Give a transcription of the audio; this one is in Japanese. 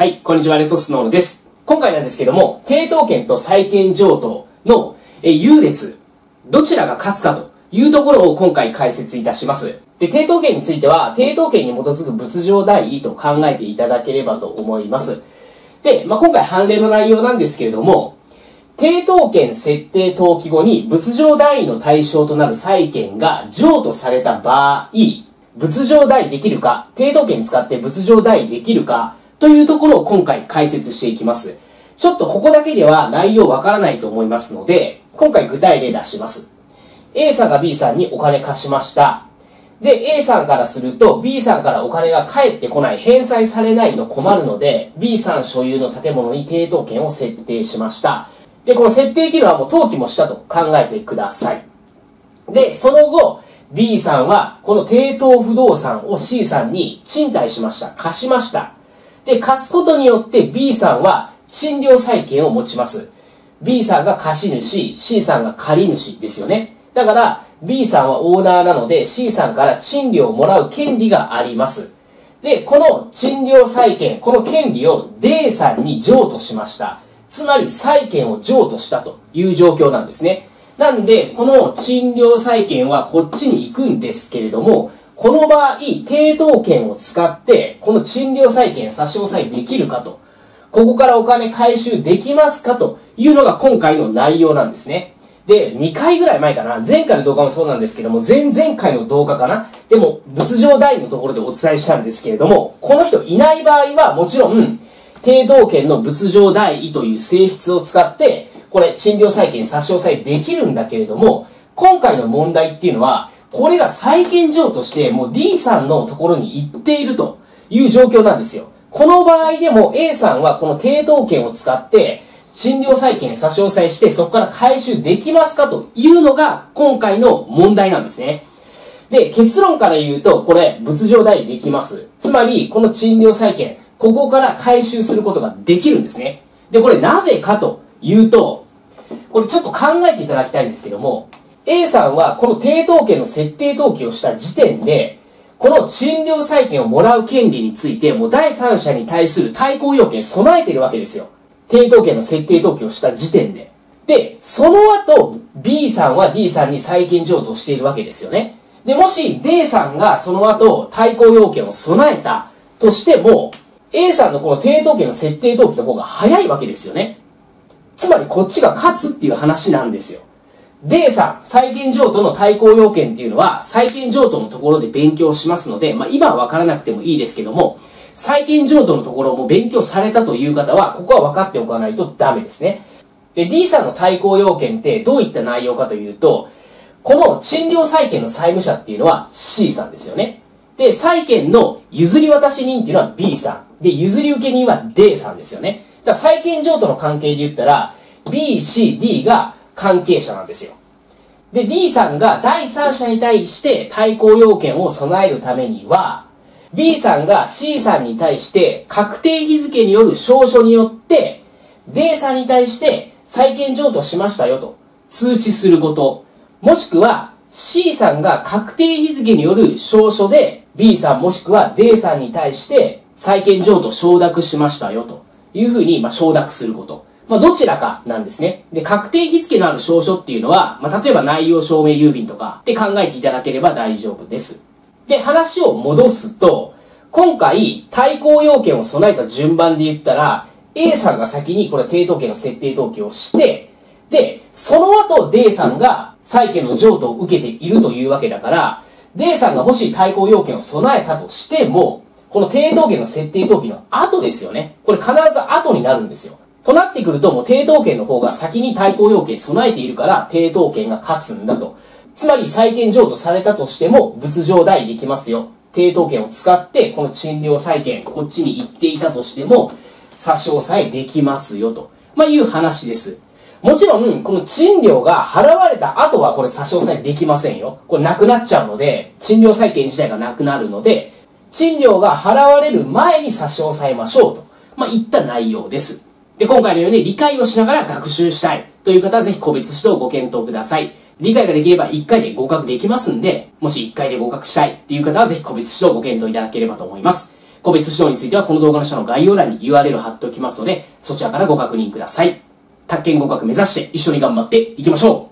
はい、こんにちは、レッドスノーノです。今回なんですけども、抵当権と債権譲渡のえ優劣、どちらが勝つかというところを今回解説いたします。で、抵当権については、抵当権に基づく仏上代位と考えていただければと思います。で、まあ、今回判例の内容なんですけれども、抵当権設定登記後に仏上代位の対象となる債権が譲渡された場合、仏上代位できるか、抵当権使って仏上代位できるか、というところを今回解説していきます。ちょっとここだけでは内容わからないと思いますので、今回具体例出します。A さんが B さんにお金貸しました。で、A さんからすると B さんからお金が返ってこない、返済されないと困るので、B さん所有の建物に抵当権を設定しました。で、この設定機能はもう登記もしたと考えてください。で、その後、B さんはこの抵当不動産を C さんに賃貸しました。貸しました。で、貸すことによって B さんは賃料債権を持ちます。B さんが貸主、C さんが借り主ですよね。だから、B さんはオーナーなので C さんから賃料をもらう権利があります。で、この賃料債権、この権利を D さんに譲渡しました。つまり債権を譲渡したという状況なんですね。なんで、この賃料債権はこっちに行くんですけれども、この場合、抵当権を使って、この賃料債権差し押さえできるかと。ここからお金回収できますかというのが今回の内容なんですね。で、2回ぐらい前かな。前回の動画もそうなんですけども、前々回の動画かな。でも、仏上代のところでお伝えしたんですけれども、この人いない場合はもちろん、抵当権の仏上代位という性質を使って、これ、賃料債権差し押さえできるんだけれども、今回の問題っていうのは、これが債権上としてもう D さんのところに行っているという状況なんですよ。この場合でも A さんはこの抵当権を使って、賃料債権差し押さえしてそこから回収できますかというのが今回の問題なんですね。で、結論から言うと、これ、仏上代できます。つまり、この賃料債権、ここから回収することができるんですね。で、これなぜかというと、これちょっと考えていただきたいんですけども、A さんはこの抵当権の設定登記をした時点で、この賃料債権をもらう権利について、もう第三者に対する対抗要件備えてるわけですよ。抵当権の設定登記をした時点で。で、その後、B さんは D さんに債権譲渡しているわけですよね。で、もし D さんがその後対抗要件を備えたとしても、A さんのこの抵当権の設定登記の方が早いわけですよね。つまりこっちが勝つっていう話なんですよ。D さん、債権譲渡の対抗要件っていうのは、債権譲渡のところで勉強しますので、まあ今は分からなくてもいいですけども、債権譲渡のところも勉強されたという方は、ここは分かっておかないとダメですね。で、D さんの対抗要件ってどういった内容かというと、この賃料債権の債務者っていうのは C さんですよね。で、債権の譲り渡し人っていうのは B さん。で、譲り受け人は D さんですよね。だから債権譲渡の関係で言ったら、B、C、D が関係者なんですよ。で、D さんが第三者に対して対抗要件を備えるためには、B さんが C さんに対して確定日付による証書によって、D さんに対して債権譲渡しましたよと通知すること。もしくは C さんが確定日付による証書で B さんもしくは D さんに対して債権譲渡承諾しましたよというふうに、ま、承諾すること。まあ、どちらかなんですね。で、確定日付のある証書っていうのは、まあ、例えば内容証明郵便とかって考えていただければ大丈夫です。で、話を戻すと、今回、対抗要件を備えた順番で言ったら、A さんが先にこれ抵当権の設定登記をして、で、その後 D さんが債権の譲渡を受けているというわけだから、D さんがもし対抗要件を備えたとしても、この抵当権の設定登記の後ですよね。これ必ず後になるんですよ。となってくると、もう抵当権の方が先に対抗要件備えているから、抵当権が勝つんだと。つまり、債権譲渡されたとしても、仏上代できますよ。抵当権を使って、この賃料債権、こっちに行っていたとしても、差し押さえできますよと。まあ、いう話です。もちろん、この賃料が払われた後はこれ差し押さえできませんよ。これなくなっちゃうので、賃料債権自体がなくなるので、賃料が払われる前に差し押さえましょうと。まあ、いった内容です。で、今回のように理解をしながら学習したいという方はぜひ個別指導をご検討ください。理解ができれば1回で合格できますんで、もし1回で合格したいっていう方はぜひ個別指導をご検討いただければと思います。個別指導についてはこの動画の下の概要欄に URL 貼っておきますので、そちらからご確認ください。宅建合格目指して一緒に頑張っていきましょう